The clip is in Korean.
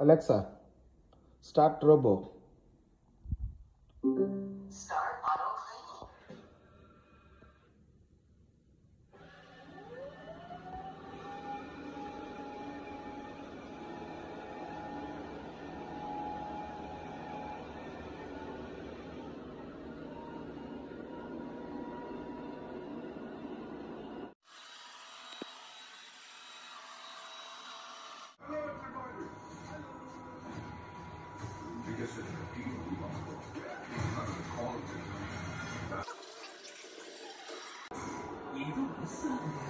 Alexa, start Robo. 얘도 못 써.